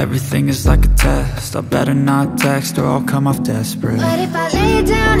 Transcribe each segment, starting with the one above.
everything is like a test. I better not text or I'll come off desperate. But if I lay down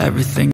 Everything